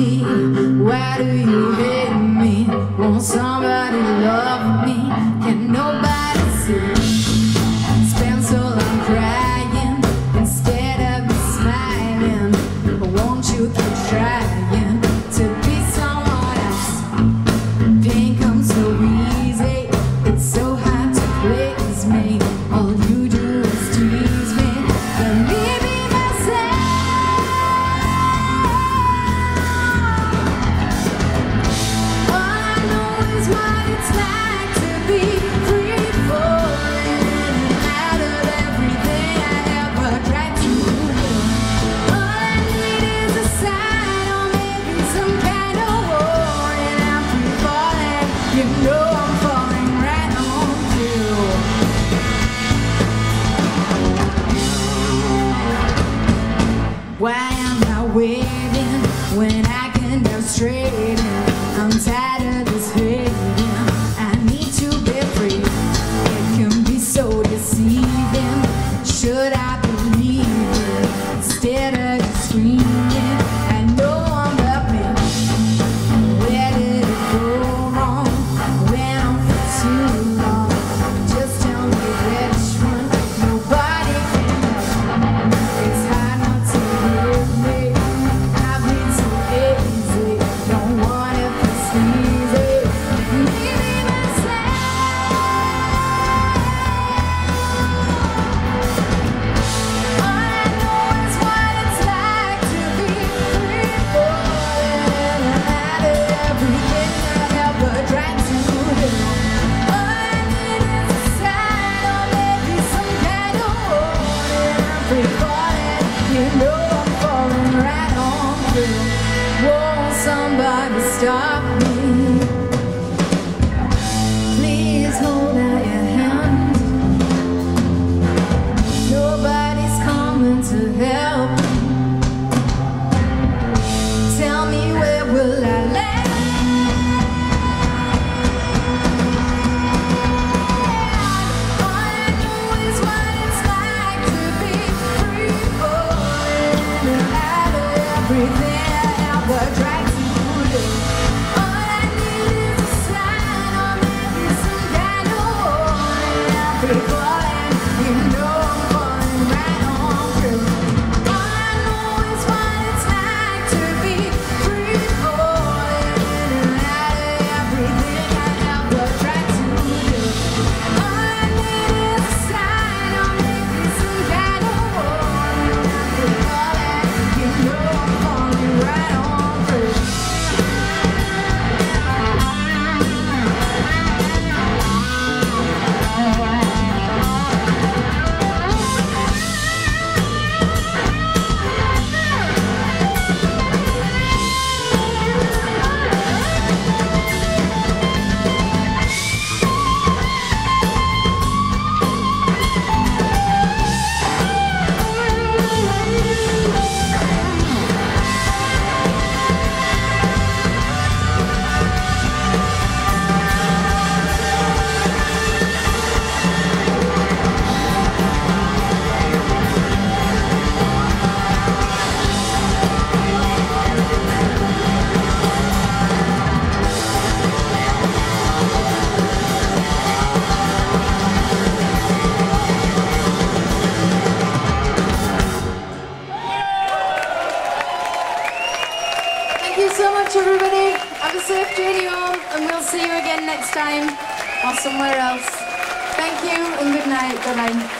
see? Where do you? Dream. much, everybody. Have a safe journey home, and we'll see you again next time or somewhere else. Thank you, and good night. Bye-bye.